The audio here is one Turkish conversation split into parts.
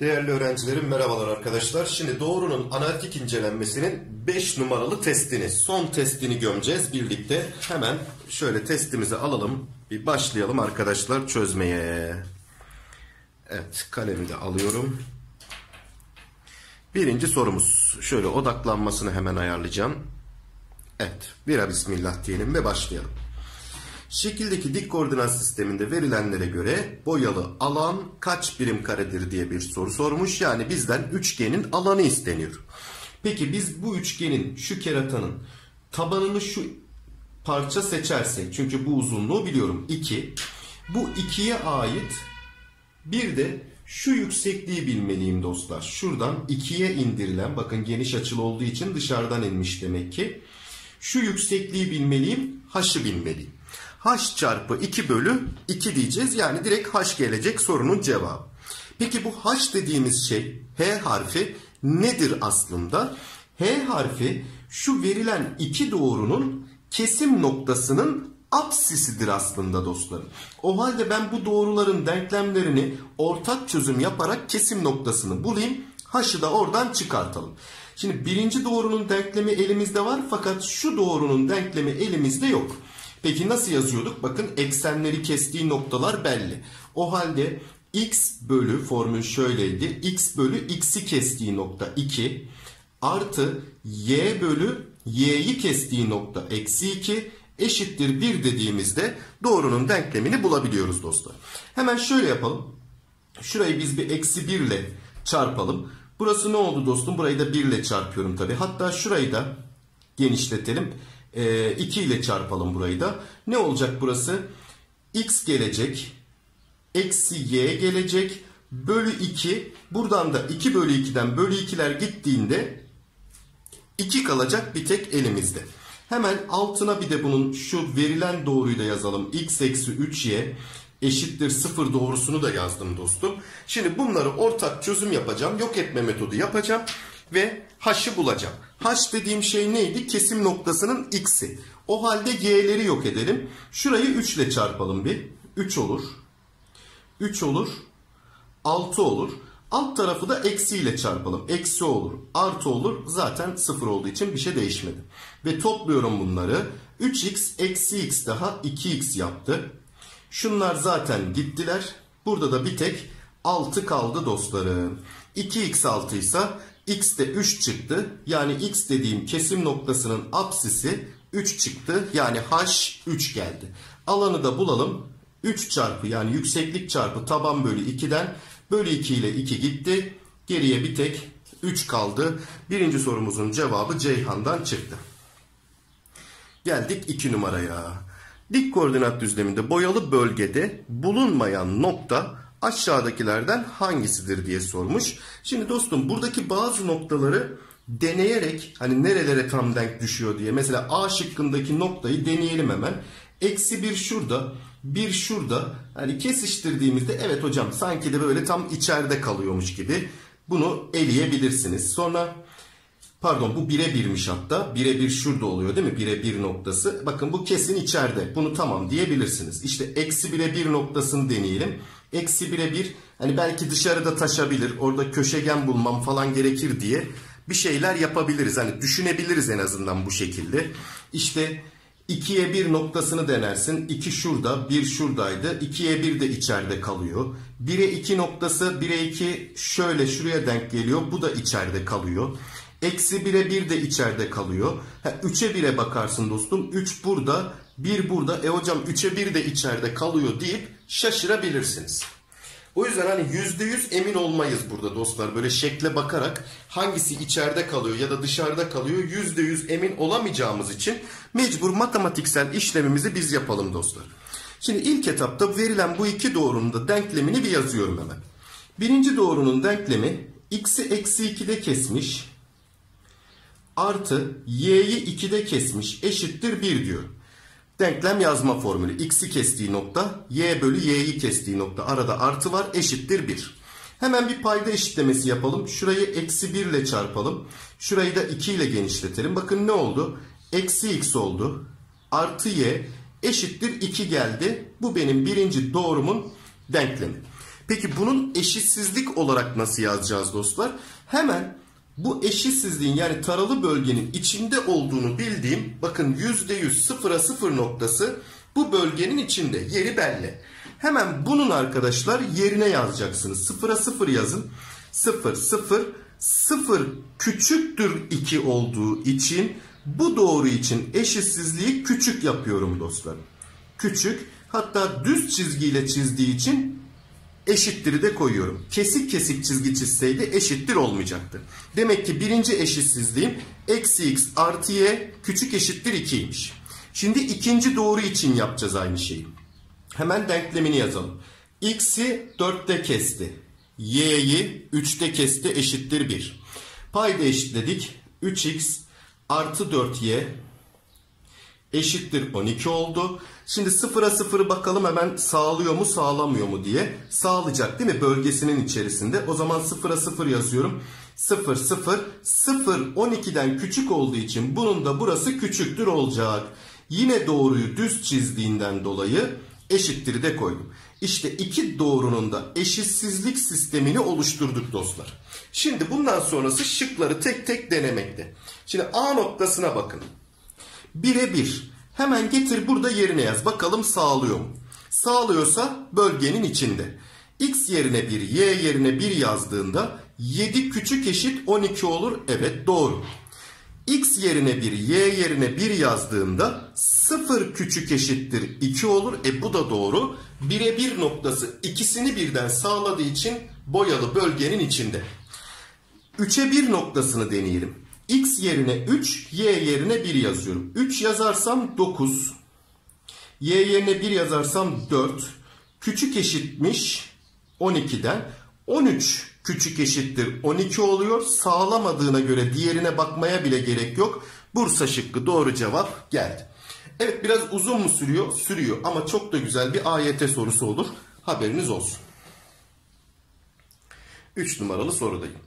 Değerli öğrencilerim merhabalar arkadaşlar. Şimdi doğrunun analitik incelenmesinin 5 numaralı testini, son testini gömeceğiz birlikte. Hemen şöyle testimizi alalım. Bir başlayalım arkadaşlar çözmeye. Evet kalemi de alıyorum. Birinci sorumuz. Şöyle odaklanmasını hemen ayarlayacağım. Evet. Bira bismillah diyelim ve başlayalım. Şekildeki dik koordinat sisteminde verilenlere göre boyalı alan kaç birim karedir diye bir soru sormuş. Yani bizden üçgenin alanı isteniyor. Peki biz bu üçgenin şu keratanın tabanını şu parça seçersek çünkü bu uzunluğu biliyorum 2. Bu 2'ye ait bir de şu yüksekliği bilmeliyim dostlar. Şuradan 2'ye indirilen bakın geniş açılı olduğu için dışarıdan inmiş demek ki. Şu yüksekliği bilmeliyim, h'ı bilmeliyim h çarpı 2 bölü 2 diyeceğiz. Yani direkt h gelecek sorunun cevabı. Peki bu h dediğimiz şey h harfi nedir aslında? H harfi şu verilen iki doğrunun kesim noktasının apsisidir aslında dostlarım. O halde ben bu doğruların denklemlerini ortak çözüm yaparak kesim noktasını bulayım. H'ı da oradan çıkartalım. Şimdi birinci doğrunun denklemi elimizde var fakat şu doğrunun denklemi elimizde yok. Peki nasıl yazıyorduk? Bakın eksenleri kestiği noktalar belli. O halde x bölü formül şöyleydi. x bölü x'i kestiği nokta 2 artı y bölü y'yi kestiği nokta eksi 2 eşittir 1 dediğimizde doğrunun denklemini bulabiliyoruz dostlar. Hemen şöyle yapalım. Şurayı biz bir eksi 1 ile çarpalım. Burası ne oldu dostum? Burayı da 1 ile çarpıyorum tabi. Hatta şurayı da genişletelim. 2 ee, ile çarpalım burayı da. Ne olacak burası? X gelecek. Eksi Y gelecek. Bölü 2. Buradan da 2 bölü 2'den bölü 2'ler gittiğinde 2 kalacak bir tek elimizde. Hemen altına bir de bunun şu verilen doğruyu da yazalım. X eksi 3Y eşittir 0 doğrusunu da yazdım dostum. Şimdi bunları ortak çözüm yapacağım. Yok etme metodu yapacağım ve h'ı bulacağım. h dediğim şey neydi? Kesim noktasının x'i. O halde y'leri yok edelim. Şurayı 3 ile çarpalım bir. 3 olur. 3 olur. 6 olur. Alt tarafı da eksi ile çarpalım. Eksi olur. Artı olur. Zaten 0 olduğu için bir şey değişmedi. Ve topluyorum bunları. 3x eksi x daha 2x yaptı. Şunlar zaten gittiler. Burada da bir tek 6 kaldı dostlarım. 2x 6 ise x de 3 çıktı. Yani x dediğim kesim noktasının apsisi 3 çıktı. Yani h 3 geldi. Alanı da bulalım. 3 çarpı yani yükseklik çarpı taban bölü 2'den bölü 2 ile 2 gitti. Geriye bir tek 3 kaldı. Birinci sorumuzun cevabı Ceyhan'dan çıktı. Geldik 2 numaraya. Dik koordinat düzleminde boyalı bölgede bulunmayan nokta aşağıdakilerden hangisidir diye sormuş. Şimdi dostum buradaki bazı noktaları deneyerek hani nerelere tam denk düşüyor diye mesela A şıkkındaki noktayı deneyelim hemen. Eksi bir şurada, bir şurada. Hani kesiştirdiğimizde evet hocam sanki de böyle tam içeride kalıyormuş gibi. Bunu eleyebilirsiniz. Sonra pardon bu bire birmiş hatta. Bire bir şurada oluyor değil mi? Bire bir noktası. Bakın bu kesin içeride. Bunu tamam diyebilirsiniz. İşte eksi bire bir noktasını deneyelim. Eksi bire bir hani belki dışarıda taşabilir. Orada köşegen bulmam falan gerekir diye bir şeyler yapabiliriz. Hani düşünebiliriz en azından bu şekilde. İşte 2'ye 1 noktasını denersin. 2 şurada, 1 şuradaydı. 2'ye 1 de içeride kalıyor. 1'e 2 noktası 1'e 2 şöyle şuraya denk geliyor. Bu da içeride kalıyor. Eksi 1'e 1 de içeride kalıyor. 3'e 1'e bakarsın dostum. 3 burada, 1 burada. E hocam 3'e 1 de içeride kalıyor deyip şaşırabilirsiniz. O yüzden hani yüzde yüz emin olmayız burada dostlar. Böyle şekle bakarak hangisi içeride kalıyor ya da dışarıda kalıyor yüzde yüz emin olamayacağımız için mecbur matematiksel işlemimizi biz yapalım dostlar. Şimdi ilk etapta verilen bu iki doğrunun da denklemini bir yazıyorum hemen. Birinci doğrunun denklemi x'i eksi 2'de kesmiş artı y'yi 2'de kesmiş eşittir 1 diyor. Denklem yazma formülü. X'i kestiği nokta, y bölü y'yi kestiği nokta. Arada artı var eşittir 1. Hemen bir payda eşitlemesi yapalım. Şurayı eksi 1 ile çarpalım. Şurayı da 2 ile genişletelim. Bakın ne oldu? Eksi x oldu. Artı y eşittir 2 geldi. Bu benim birinci doğrumun denklemi. Peki bunun eşitsizlik olarak nasıl yazacağız dostlar? Hemen bu eşitsizliğin yani taralı bölgenin içinde olduğunu bildiğim bakın %100 sıfıra sıfır noktası bu bölgenin içinde yeri belli. Hemen bunun arkadaşlar yerine yazacaksınız. Sıfıra sıfır yazın. Sıfır sıfır sıfır küçüktür 2 olduğu için bu doğru için eşitsizliği küçük yapıyorum dostlarım. Küçük hatta düz çizgiyle çizdiği için eşittir'i de koyuyorum. Kesik kesik çizgi çizseydi eşittir olmayacaktı. Demek ki birinci eşitsizliğim eksi x artı y küçük eşittir 2'ymiş. Şimdi ikinci doğru için yapacağız aynı şeyi. Hemen denklemini yazalım. x'i 4'te kesti. y'yi 3'te kesti eşittir 1. Payda eşitledik. 3x artı 4y eşittir 12 oldu. Şimdi sıfıra sıfırı bakalım hemen sağlıyor mu sağlamıyor mu diye. Sağlayacak değil mi bölgesinin içerisinde. O zaman sıfıra sıfır yazıyorum. 0 0 0 12'den küçük olduğu için bunun da burası küçüktür olacak. Yine doğruyu düz çizdiğinden dolayı eşittir de koydum. İşte iki doğrunun da eşitsizlik sistemini oluşturduk dostlar. Şimdi bundan sonrası şıkları tek tek denemekte. Şimdi A noktasına bakın. 1'e 1. Hemen getir burada yerine yaz. Bakalım sağlıyor mu? Sağlıyorsa bölgenin içinde. X yerine 1, Y yerine 1 yazdığında 7 küçük eşit 12 olur. Evet doğru. X yerine 1, Y yerine 1 yazdığında 0 küçük eşittir 2 olur. E bu da doğru. 1'e 1 noktası ikisini birden sağladığı için boyalı bölgenin içinde. 3'e 1 noktasını deneyelim. X yerine 3, Y yerine 1 yazıyorum. 3 yazarsam 9. Y yerine 1 yazarsam 4. Küçük eşitmiş 12'den. 13 küçük eşittir 12 oluyor. Sağlamadığına göre diğerine bakmaya bile gerek yok. Bursa şıkkı doğru cevap geldi. Evet biraz uzun mu sürüyor? Sürüyor ama çok da güzel bir AYT sorusu olur. Haberiniz olsun. 3 numaralı sorudayım.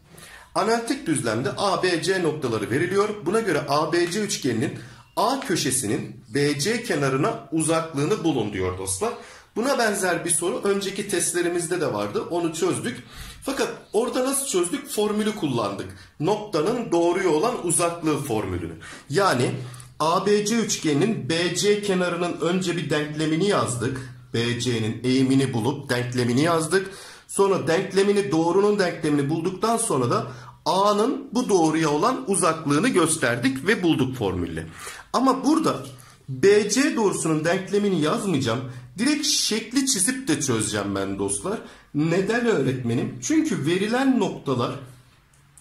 Analitik düzlemde ABC noktaları veriliyor. Buna göre ABC üçgeninin A köşesinin BC kenarına uzaklığını bulun diyor dostlar. Buna benzer bir soru önceki testlerimizde de vardı. Onu çözdük. Fakat orada nasıl çözdük? Formülü kullandık. Noktanın doğruya olan uzaklığı formülünü. Yani ABC üçgeninin BC kenarının önce bir denklemini yazdık. BC'nin eğimini bulup denklemini yazdık. Sonra denklemini doğrunun denklemini bulduktan sonra da A'nın bu doğruya olan uzaklığını gösterdik ve bulduk formülle. Ama burada BC doğrusunun denklemini yazmayacağım. Direkt şekli çizip de çözeceğim ben dostlar. Neden öğretmenim? Çünkü verilen noktalar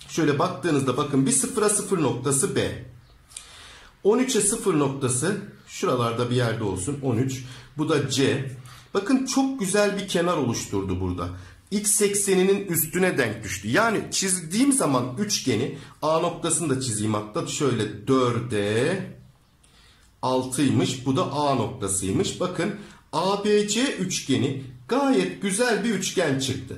şöyle baktığınızda bakın bir sıfıra sıfır noktası B. 13'e sıfır noktası şuralarda bir yerde olsun 13. Bu da C. Bakın çok güzel bir kenar oluşturdu burada x ekseninin üstüne denk düştü. Yani çizdiğim zaman üçgeni A noktasını da çizeyim hatta şöyle 4'e 6'ymış. Bu da A noktasıymış. Bakın ABC üçgeni gayet güzel bir üçgen çıktı.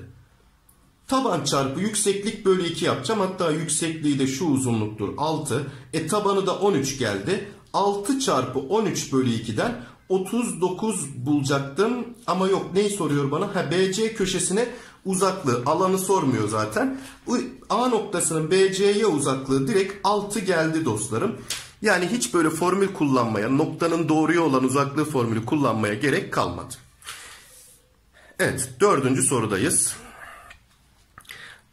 Taban çarpı yükseklik bölü 2 yapacağım. Hatta yüksekliği de şu uzunluktur 6. E tabanı da 13 geldi. 6 çarpı 13 bölü 2'den 39 bulacaktım ama yok neyi soruyor bana? Ha BC köşesine uzaklığı alanı sormuyor zaten. A noktasının BC'ye uzaklığı direkt 6 geldi dostlarım. Yani hiç böyle formül kullanmaya, noktanın doğruya olan uzaklığı formülü kullanmaya gerek kalmadı. Evet, dördüncü sorudayız.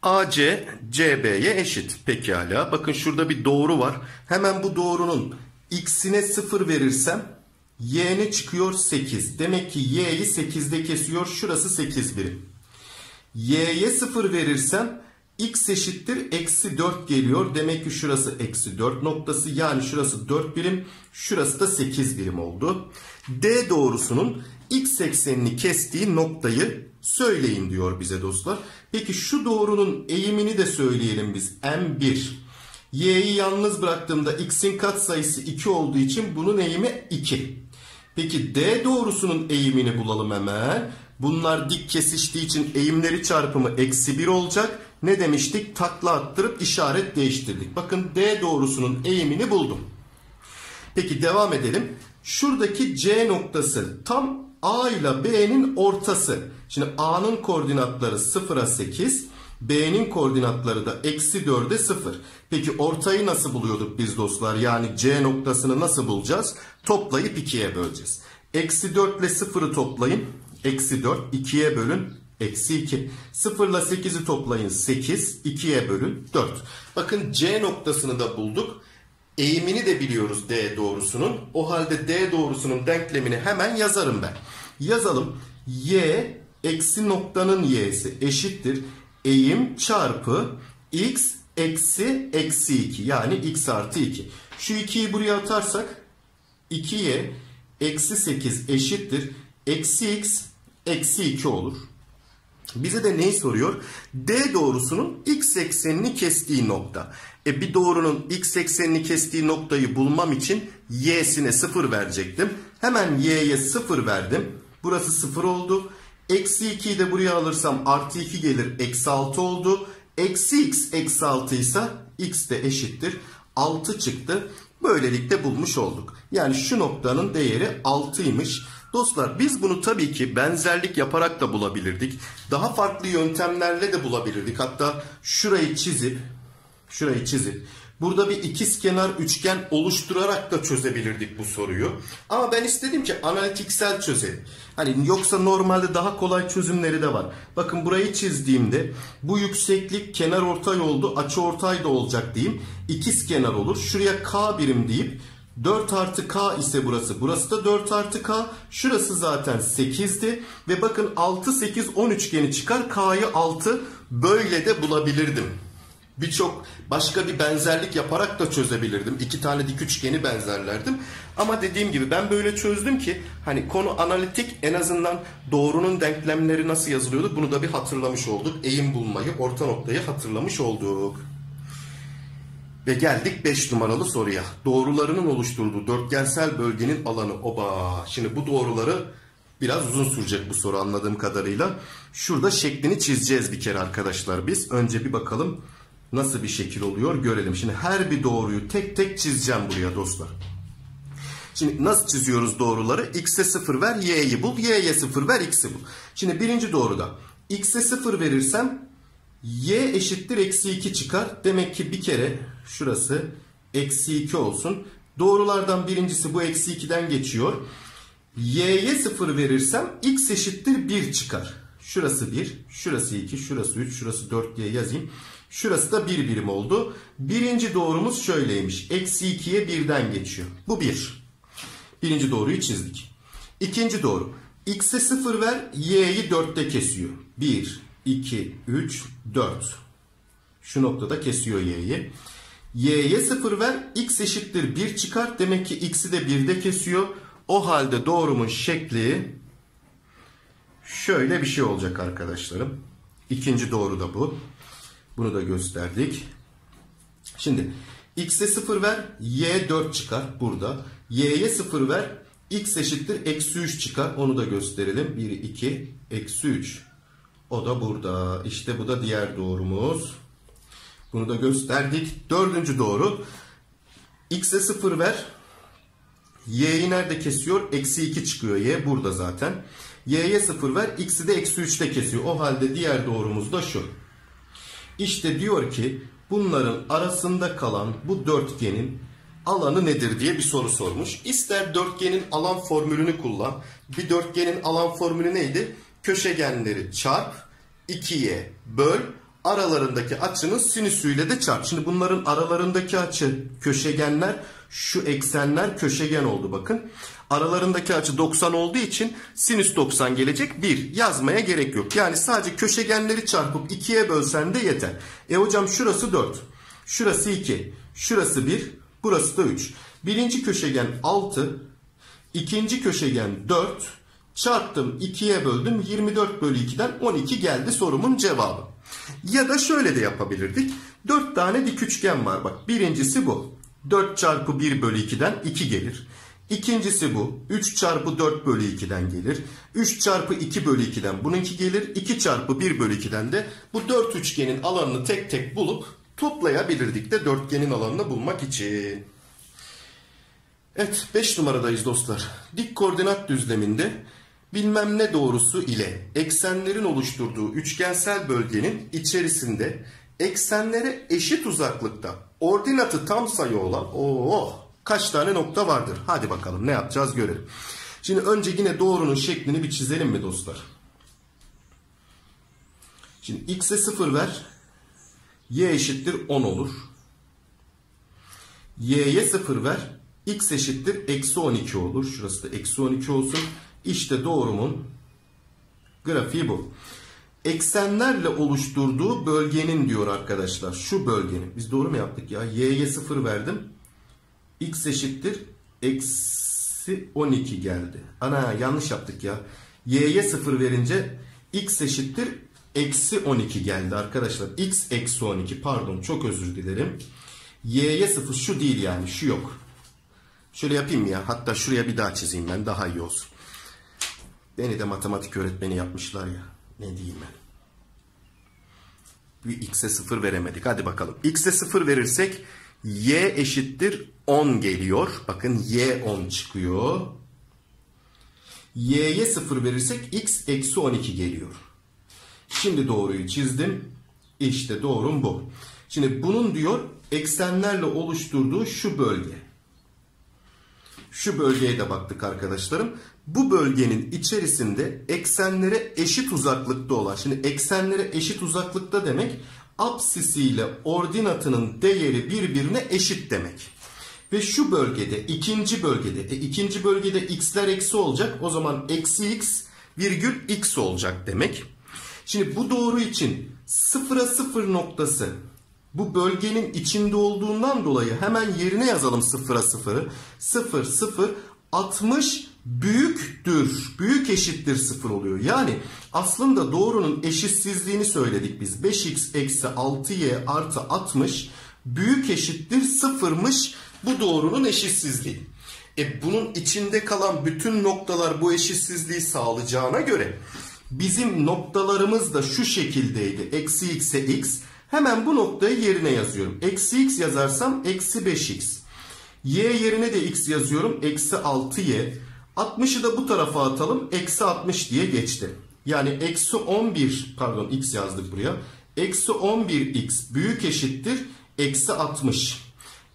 AC CB'ye eşit. Pekala. Bakın şurada bir doğru var. Hemen bu doğrunun x'ine 0 verirsem y ne çıkıyor? 8. Demek ki y'yi 8'de kesiyor. Şurası 8 birim. y'ye 0 verirsem x eşittir eksi 4 geliyor. Demek ki şurası eksi 4 noktası. Yani şurası 4 birim. Şurası da 8 birim oldu. D doğrusunun x eksenini kestiği noktayı söyleyin diyor bize dostlar. Peki şu doğrunun eğimini de söyleyelim biz. M1. Y'yi yalnız bıraktığımda x'in katsayısı 2 olduğu için bunun eğimi 2. Peki D doğrusunun eğimini bulalım hemen. Bunlar dik kesiştiği için eğimleri çarpımı eksi 1 olacak. Ne demiştik? Takla attırıp işaret değiştirdik. Bakın D doğrusunun eğimini buldum. Peki devam edelim. Şuradaki C noktası tam A ile B'nin ortası. Şimdi A'nın koordinatları 0'a 8. B'nin koordinatları da eksi 4'e 0. Peki ortayı nasıl buluyorduk biz dostlar? Yani C noktasını nasıl bulacağız? Toplayıp 2'ye böleceğiz. Eksi 4 ile 0'ı toplayın. Eksi 4. 2'ye bölün. Eksi 2. 0 ile 8'i toplayın 8. 2'ye bölün 4. Bakın C noktasını da bulduk. Eğimini de biliyoruz D doğrusunun. O halde D doğrusunun denklemini hemen yazarım ben. Yazalım. Y eksi noktanın y'si eşittir. Eğim çarpı x eksi eksi 2 yani x artı 2. Şu 2'yi buraya atarsak 2y eksi 8 eşittir. Eksi x eksi 2 olur. Bize de neyi soruyor? D doğrusunun x eksenini kestiği nokta. E bir doğrunun x eksenini kestiği noktayı bulmam için y'sine 0 verecektim. Hemen y'ye 0 verdim. Burası 0 oldu. Eksi 2'yi de buraya alırsam artı 2 gelir. Eksi 6 oldu. Eksi x eksi 6 ise x de eşittir. 6 çıktı. Böylelikle bulmuş olduk. Yani şu noktanın değeri 6'ymış. Dostlar biz bunu tabii ki benzerlik yaparak da bulabilirdik. Daha farklı yöntemlerle de bulabilirdik. Hatta şurayı çizip şurayı çizip burada bir ikiz kenar üçgen oluşturarak da çözebilirdik bu soruyu. Ama ben istedim ki analitiksel çözelim. Hani yoksa normalde daha kolay çözümleri de var. Bakın burayı çizdiğimde bu yükseklik kenar ortay oldu. Açı ortay da olacak diyeyim. İkiz kenar olur. Şuraya k birim deyip 4 artı k ise burası. Burası da 4 artı k. Şurası zaten 8'di. Ve bakın 6, 8, 10 üçgeni çıkar. K'yı 6 böyle de bulabilirdim. Birçok başka bir benzerlik yaparak da çözebilirdim. İki tane dik üçgeni benzerlerdim. Ama dediğim gibi ben böyle çözdüm ki hani konu analitik en azından doğrunun denklemleri nasıl yazılıyordu bunu da bir hatırlamış olduk. Eğim bulmayı, orta noktayı hatırlamış olduk. Ve geldik 5 numaralı soruya. Doğrularının oluşturduğu dörtgensel bölgenin alanı oba. Şimdi bu doğruları biraz uzun sürecek bu soru anladığım kadarıyla. Şurada şeklini çizeceğiz bir kere arkadaşlar biz. Önce bir bakalım nasıl bir şekil oluyor görelim. Şimdi her bir doğruyu tek tek çizeceğim buraya dostlar. Şimdi nasıl çiziyoruz doğruları? X'e 0 ver, Y'yi bul. Y'ye 0 ver, X'i bul. Şimdi birinci doğruda X'e 0 verirsem Y eşittir eksi 2 çıkar. Demek ki bir kere şurası eksi 2 olsun. Doğrulardan birincisi bu eksi 2'den geçiyor. Y'ye 0 verirsem X eşittir 1 çıkar. Şurası 1, şurası 2, şurası 3, şurası 4 diye yazayım. Şurası da 1 birim oldu. Birinci doğrumuz şöyleymiş. Eksi 2'ye 1'den geçiyor. Bu 1. Birinci doğruyu çizdik. İkinci doğru. X'e 0 ver, Y'yi 4'te kesiyor. 1, 2, 3, 4. Şu noktada kesiyor Y'yi. Y'ye 0 ver, X eşittir 1 çıkar. Demek ki X'i de 1'de kesiyor. O halde doğrumun şekli şöyle bir şey olacak arkadaşlarım. İkinci doğru da bu. Bunu da gösterdik. Şimdi x'e 0 ver y 4 çıkar burada. y'ye 0 ver x eşittir eksi 3 çıkar. Onu da gösterelim. 1, 2, eksi 3. O da burada. İşte bu da diğer doğrumuz. Bunu da gösterdik. Dördüncü doğru. x'e 0 ver. y'yi nerede kesiyor? Eksi 2 çıkıyor y. Burada zaten. y'ye 0 ver. x'i de eksi 3'te kesiyor. O halde diğer doğrumuz da şu. İşte diyor ki bunların arasında kalan bu dörtgenin alanı nedir diye bir soru sormuş. İster dörtgenin alan formülünü kullan. Bir dörtgenin alan formülü neydi? Köşegenleri çarp, 2'ye böl, aralarındaki açının sinüsüyle de çarp. Şimdi bunların aralarındaki açı köşegenler, şu eksenler köşegen oldu bakın. Aralarındaki açı 90 olduğu için sinüs 90 gelecek. 1 yazmaya gerek yok. Yani sadece köşegenleri çarpıp 2'ye bölsen de yeter. E hocam şurası 4. Şurası 2. Şurası 1. Burası da 3. Birinci köşegen 6. ikinci köşegen 4. Çarptım 2'ye böldüm. 24 bölü 2'den 12 geldi sorumun cevabı. Ya da şöyle de yapabilirdik. 4 tane dik üçgen var. Bak birincisi bu. 4 çarpı 1 bölü 2'den 2 gelir. İkincisi bu. 3 çarpı 4 bölü 2'den gelir. 3 çarpı 2 bölü 2'den bununki gelir. 2 çarpı 1 bölü 2'den de bu 4 üçgenin alanını tek tek bulup toplayabilirdik de dörtgenin alanını bulmak için. Evet 5 numaradayız dostlar. Dik koordinat düzleminde bilmem ne doğrusu ile eksenlerin oluşturduğu üçgensel bölgenin içerisinde eksenlere eşit uzaklıkta ordinatı tam sayı olan oh kaç tane nokta vardır? Hadi bakalım ne yapacağız görelim. Şimdi önce yine doğrunun şeklini bir çizelim mi dostlar? Şimdi x'e 0 ver. y eşittir 10 olur. y'ye 0 ver. x eşittir eksi 12 olur. Şurası da eksi 12 olsun. İşte doğrumun grafiği bu. Eksenlerle oluşturduğu bölgenin diyor arkadaşlar. Şu bölgenin. Biz doğru mu yaptık ya? y'ye 0 verdim. X eşittir eksi 12 geldi. Ana yanlış yaptık ya. y'ye 0 verince x eşittir eksi 12 geldi arkadaşlar. X eksi 12 pardon çok özür dilerim. Y'ye 0 şu değil yani şu yok. Şöyle yapayım ya hatta şuraya bir daha çizeyim ben daha iyi olsun. Beni de matematik öğretmeni yapmışlar ya. Ne diyeyim ben. Bir x'e 0 veremedik. Hadi bakalım. X'e 0 verirsek y eşittir 10 geliyor. Bakın y 10 çıkıyor. y'ye 0 verirsek x eksi 12 geliyor. Şimdi doğruyu çizdim. İşte doğrum bu. Şimdi bunun diyor eksenlerle oluşturduğu şu bölge. Şu bölgeye de baktık arkadaşlarım. Bu bölgenin içerisinde eksenlere eşit uzaklıkta olan. Şimdi eksenlere eşit uzaklıkta demek apsisiyle ordinatının değeri birbirine eşit demek. Ve şu bölgede ikinci bölgede e, ikinci bölgede x'ler eksi olacak. O zaman eksi x virgül x olacak demek. Şimdi bu doğru için sıfıra sıfır noktası bu bölgenin içinde olduğundan dolayı hemen yerine yazalım sıfıra sıfırı. Sıfır sıfır 60 büyüktür. Büyük eşittir sıfır oluyor. Yani aslında doğrunun eşitsizliğini söyledik biz. 5x eksi 6y artı 60 büyük eşittir sıfırmış bu doğrunun eşitsizliği. E bunun içinde kalan bütün noktalar bu eşitsizliği sağlayacağına göre Bizim noktalarımız da şu şekildeydi. Eksi x'e x. Hemen bu noktayı yerine yazıyorum. Eksi x yazarsam eksi 5x. Y yerine de x yazıyorum. Eksi 6y. 60'ı da bu tarafa atalım. Eksi 60 diye geçti. Yani eksi 11 pardon x yazdık buraya. Eksi 11x büyük eşittir. Eksi 60.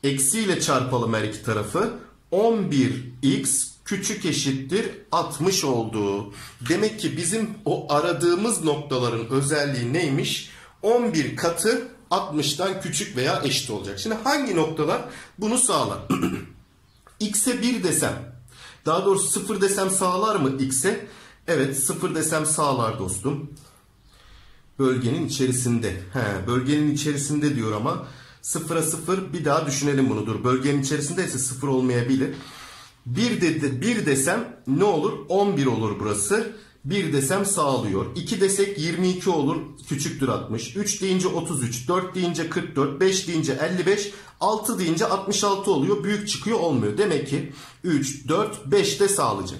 Eksiyle çarpalım her iki tarafı. 11x küçük eşittir 60 oldu. Demek ki bizim o aradığımız noktaların özelliği neymiş? 11 katı 60'tan küçük veya eşit olacak. Şimdi hangi noktalar bunu sağlar? x'e 1 desem, daha doğrusu 0 desem sağlar mı x'e? Evet 0 desem sağlar dostum. Bölgenin içerisinde. He, bölgenin içerisinde diyor ama 0'a 0 bir daha düşünelim bunu dur. Bölgenin içerisinde ise 0 olmayabilir. 1 de, 1 desem ne olur? 11 olur burası. 1 desem sağlıyor. 2 desek 22 olur. Küçüktür 60. 3 deyince 33. 4 deyince 44. 5 deyince 55. 6 deyince 66 oluyor. Büyük çıkıyor olmuyor. Demek ki 3, 4, 5 de sağlayacak.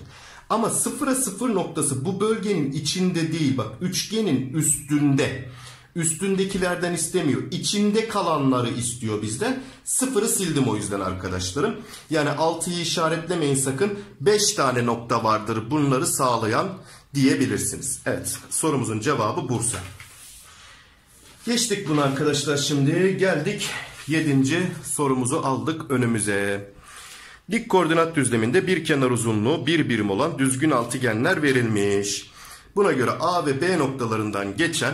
Ama 0'a 0 noktası bu bölgenin içinde değil. Bak üçgenin üstünde. Üstündekilerden istemiyor. İçinde kalanları istiyor bizden. Sıfırı sildim o yüzden arkadaşlarım. Yani 6'yı işaretlemeyin sakın. 5 tane nokta vardır bunları sağlayan diyebilirsiniz. Evet sorumuzun cevabı Bursa. Geçtik bunu arkadaşlar şimdi. Geldik 7. sorumuzu aldık önümüze. Dik koordinat düzleminde bir kenar uzunluğu bir birim olan düzgün altıgenler verilmiş. Buna göre A ve B noktalarından geçen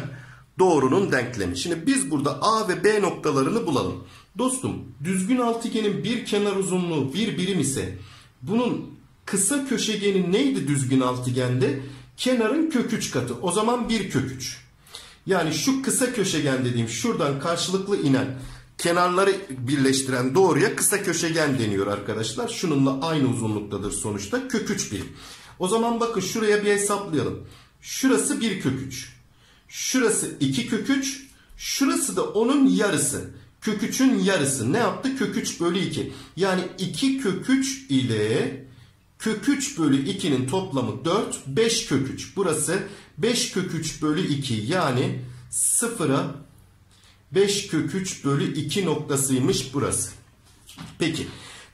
doğrunun denklemi. Şimdi biz burada A ve B noktalarını bulalım. Dostum düzgün altıgenin bir kenar uzunluğu bir birim ise bunun kısa köşegeni neydi düzgün altıgende? Kenarın kök 3 katı. O zaman bir kök 3. Yani şu kısa köşegen dediğim şuradan karşılıklı inen kenarları birleştiren doğruya kısa köşegen deniyor arkadaşlar. Şununla aynı uzunluktadır sonuçta. Kök 3 birim. O zaman bakın şuraya bir hesaplayalım. Şurası bir kök 3. Şurası 2 kök 3. Şurası da onun yarısı. Kök 3'ün yarısı. Ne yaptı? Kök 3 bölü 2. Yani 2 kök 3 ile kök 3 bölü 2'nin toplamı 4. 5 kök 3. Burası 5 kök 3 bölü 2. Yani 0'a 5 kök 3 bölü 2 noktasıymış burası. Peki.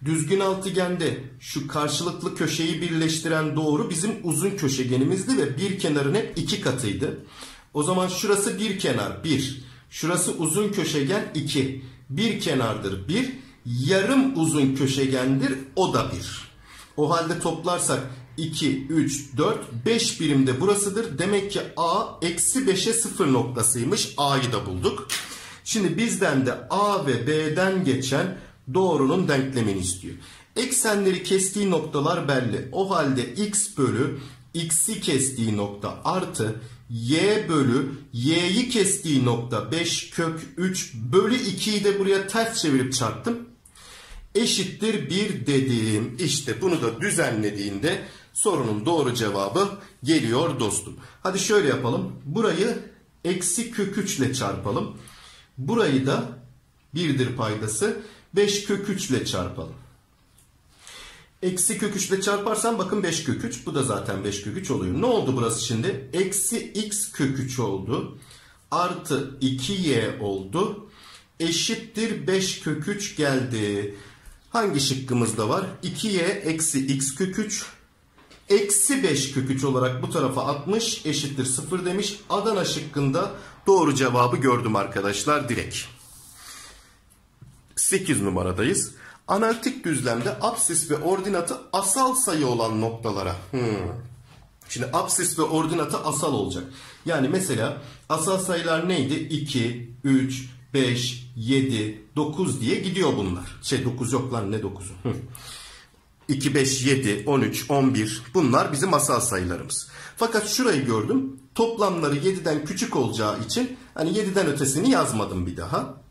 Düzgün altıgende şu karşılıklı köşeyi birleştiren doğru bizim uzun köşegenimizdi ve bir kenarın hep iki katıydı. O zaman şurası bir kenar bir. Şurası uzun köşegen iki. Bir kenardır bir. Yarım uzun köşegendir o da bir. O halde toplarsak 2, 3, 4, 5 birimde burasıdır. Demek ki A eksi 5'e 0 noktasıymış. A'yı da bulduk. Şimdi bizden de A ve B'den geçen doğrunun denklemini istiyor. Eksenleri kestiği noktalar belli. O halde x bölü x'i kestiği nokta artı y bölü y'yi kestiği nokta 5 kök 3 bölü 2'yi de buraya ters çevirip çarptım. Eşittir 1 dediğim işte bunu da düzenlediğinde sorunun doğru cevabı geliyor dostum. Hadi şöyle yapalım. Burayı eksi kök 3 ile çarpalım. Burayı da 1'dir paydası 5 kök 3 ile çarpalım. Eksi kök 3 ile çarparsam bakın 5 kök 3. Bu da zaten 5 kök 3 oluyor. Ne oldu burası şimdi? Eksi x kök 3 oldu. Artı 2y oldu. Eşittir 5 kök 3 geldi. Hangi şıkkımızda var? 2y eksi x kök 3 eksi 5 kök 3 olarak bu tarafa atmış eşittir 0 demiş. Adana şıkkında doğru cevabı gördüm arkadaşlar direkt. 8 numaradayız. Analitik düzlemde absis ve ordinatı asal sayı olan noktalara. Hmm. Şimdi absis ve ordinatı asal olacak. Yani mesela asal sayılar neydi? 2, 3, 5, 7, 9 diye gidiyor bunlar. Şey 9 yok lan ne 9'u? 2, 5, 7, 13, 11 bunlar bizim asal sayılarımız. Fakat şurayı gördüm. Toplamları 7'den küçük olacağı için hani 7'den ötesini yazmadım bir daha.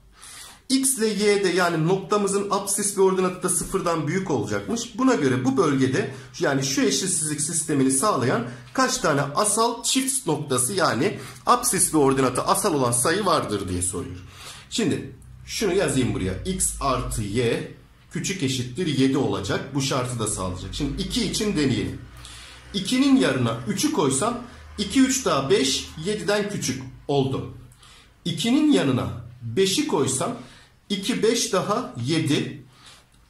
X ile Y'de yani noktamızın apsis ve ordinatı da sıfırdan büyük olacakmış. Buna göre bu bölgede yani şu eşitsizlik sistemini sağlayan kaç tane asal çift noktası yani apsis ve ordinatı asal olan sayı vardır diye soruyor. Şimdi şunu yazayım buraya. X artı Y küçük eşittir 7 olacak. Bu şartı da sağlayacak. Şimdi 2 için deneyelim. 2'nin yarına 3'ü koysam 2, 3 daha 5 7'den küçük oldu. 2'nin yanına 5'i koysam 2, 5 daha 7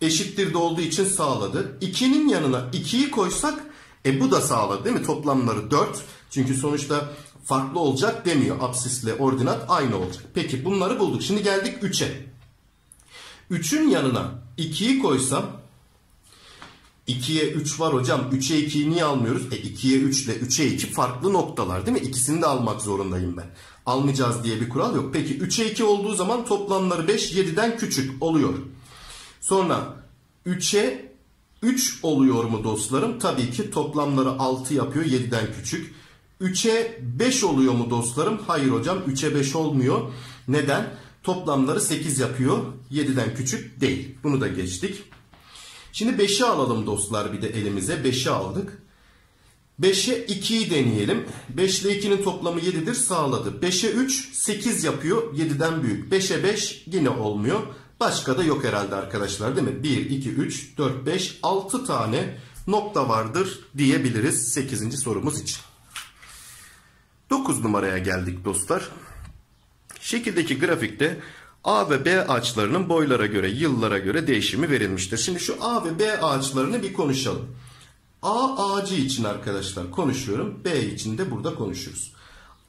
eşittir de olduğu için sağladı. 2'nin yanına 2'yi koysak e bu da sağladı değil mi? Toplamları 4. Çünkü sonuçta farklı olacak demiyor. Absisle ordinat aynı olacak. Peki bunları bulduk. Şimdi geldik 3'e. 3'ün yanına 2'yi koysam 2'ye 3 var hocam. 3'e 2'yi niye almıyoruz? E 2'ye 3 ile 3'e 2 farklı noktalar değil mi? İkisini de almak zorundayım ben. Almayacağız diye bir kural yok. Peki 3'e 2 olduğu zaman toplamları 5 7'den küçük oluyor. Sonra 3'e 3 oluyor mu dostlarım? Tabii ki toplamları 6 yapıyor 7'den küçük. 3'e 5 oluyor mu dostlarım? Hayır hocam 3'e 5 olmuyor. Neden? Toplamları 8 yapıyor. 7'den küçük değil. Bunu da geçtik. Şimdi 5'i alalım dostlar bir de elimize. 5'i aldık. 5'e 2'yi deneyelim. 5 ile 2'nin toplamı 7'dir sağladı. 5'e 3 8 yapıyor 7'den büyük. 5'e 5 yine olmuyor. Başka da yok herhalde arkadaşlar değil mi? 1, 2, 3, 4, 5, 6 tane nokta vardır diyebiliriz 8. sorumuz için. 9 numaraya geldik dostlar. Şekildeki grafikte A ve B ağaçlarının boylara göre, yıllara göre değişimi verilmiştir. Şimdi şu A ve B ağaçlarını bir konuşalım. A ağacı için arkadaşlar konuşuyorum. B için de burada konuşuruz.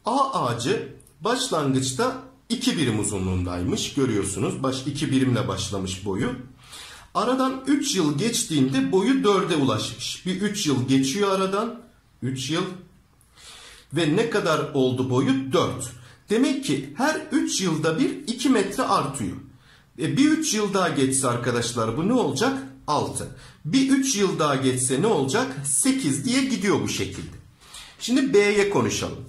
A ağacı başlangıçta 2 birim uzunluğundaymış. Görüyorsunuz. Baş 2 birimle başlamış boyu. Aradan 3 yıl geçtiğinde boyu 4'e ulaşmış. Bir 3 yıl geçiyor aradan. 3 yıl. Ve ne kadar oldu boyu? 4. Demek ki her 3 yılda bir 2 metre artıyor. E bir 3 yıl daha geçse arkadaşlar bu ne olacak? 6. Bir 3 yıl daha geçse ne olacak? 8 diye gidiyor bu şekilde. Şimdi B'ye konuşalım.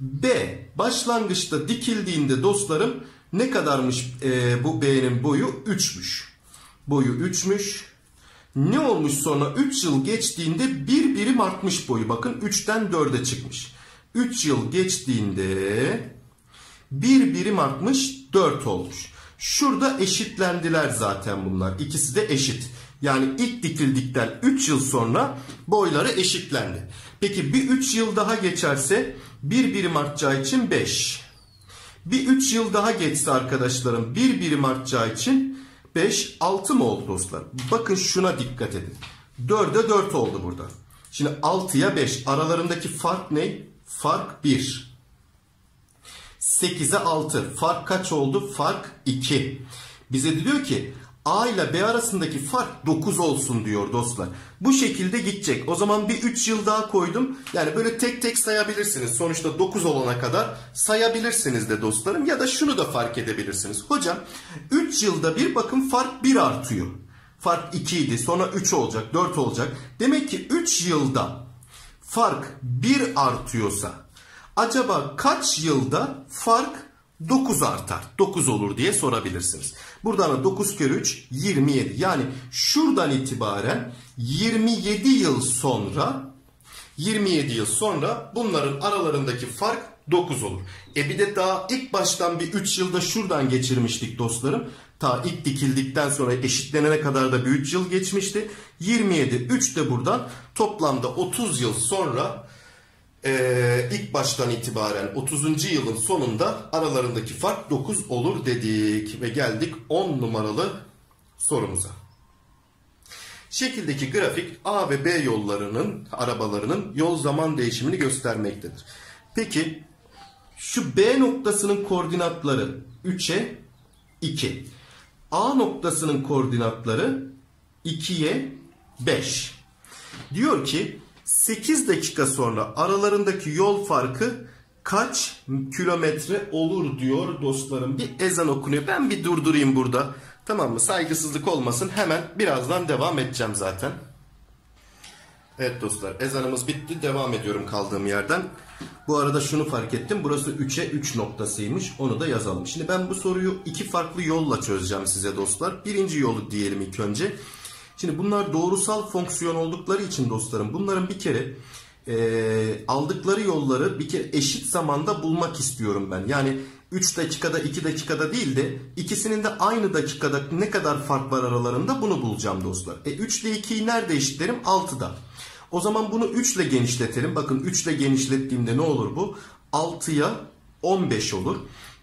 B başlangıçta dikildiğinde dostlarım ne kadarmış e, bu B'nin boyu? 3'müş. Boyu 3'müş. Ne olmuş sonra 3 yıl geçtiğinde bir birim artmış boyu. Bakın 3'ten 4'e çıkmış. 3 yıl geçtiğinde bir birim artmış 4 olmuş. Şurada eşitlendiler zaten bunlar. İkisi de eşit. Yani ilk dikildikten 3 yıl sonra boyları eşitlendi. Peki bir 3 yıl daha geçerse bir birim artacağı için 5. Bir 3 yıl daha geçse arkadaşlarım bir birim artacağı için 5, 6 mı oldu dostlar? Bakın şuna dikkat edin. 4'e 4 oldu burada. Şimdi 6'ya 5 aralarındaki fark ne? Fark 1. 8'e 6 fark kaç oldu? Fark 2. Bize diyor ki A ile B arasındaki fark 9 olsun diyor dostlar. Bu şekilde gidecek. O zaman bir 3 yıl daha koydum. Yani böyle tek tek sayabilirsiniz. Sonuçta 9 olana kadar sayabilirsiniz de dostlarım. Ya da şunu da fark edebilirsiniz. Hocam 3 yılda bir bakın fark 1 artıyor. Fark 2 idi sonra 3 olacak 4 olacak. Demek ki 3 yılda fark 1 artıyorsa acaba kaç yılda fark 9 artar. 9 olur diye sorabilirsiniz. Buradan da 9 kere 3 27. Yani şuradan itibaren 27 yıl sonra 27 yıl sonra bunların aralarındaki fark 9 olur. E bir de daha ilk baştan bir 3 yılda şuradan geçirmiştik dostlarım. Ta ilk dikildikten sonra eşitlenene kadar da bir 3 yıl geçmişti. 27, 3 de buradan toplamda 30 yıl sonra ee, ilk baştan itibaren 30. yılın sonunda aralarındaki fark 9 olur dedik. Ve geldik 10 numaralı sorumuza. Şekildeki grafik A ve B yollarının, arabalarının yol zaman değişimini göstermektedir. Peki şu B noktasının koordinatları 3'e 2. A noktasının koordinatları 2'ye 5. Diyor ki 8 dakika sonra aralarındaki yol farkı kaç kilometre olur diyor dostlarım. Bir ezan okunuyor. Ben bir durdurayım burada. Tamam mı? Saygısızlık olmasın. Hemen birazdan devam edeceğim zaten. Evet dostlar ezanımız bitti. Devam ediyorum kaldığım yerden. Bu arada şunu fark ettim. Burası 3'e 3 noktasıymış. Onu da yazalım. Şimdi ben bu soruyu iki farklı yolla çözeceğim size dostlar. Birinci yolu diyelim ilk önce. Şimdi bunlar doğrusal fonksiyon oldukları için dostlarım bunların bir kere e, aldıkları yolları bir kere eşit zamanda bulmak istiyorum ben. Yani 3 dakikada 2 dakikada değil de ikisinin de aynı dakikada ne kadar fark var aralarında bunu bulacağım dostlar. E 3 ile 2'yi nerede eşitlerim? 6'da. O zaman bunu 3 ile genişletelim. Bakın 3 ile genişlettiğimde ne olur bu? 6'ya 15 olur.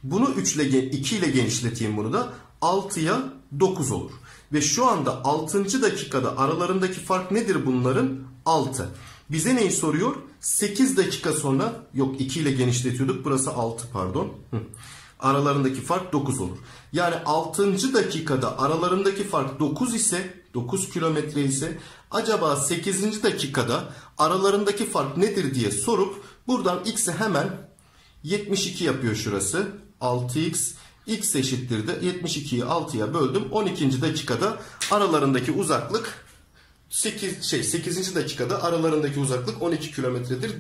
Bunu 3 ile 2 ile genişleteyim bunu da 6'ya 9 olur. Ve şu anda 6. dakikada aralarındaki fark nedir bunların? 6. Bize neyi soruyor? 8 dakika sonra yok 2 ile genişletiyorduk. Burası 6 pardon. Aralarındaki fark 9 olur. Yani 6. dakikada aralarındaki fark 9 ise 9 kilometre ise acaba 8. dakikada aralarındaki fark nedir diye sorup buradan x'i hemen 72 yapıyor şurası. 6x x eşittir de 72'yi 6'ya böldüm. 12. dakikada aralarındaki uzaklık 8 şey 8. dakikada aralarındaki uzaklık 12 kilometredir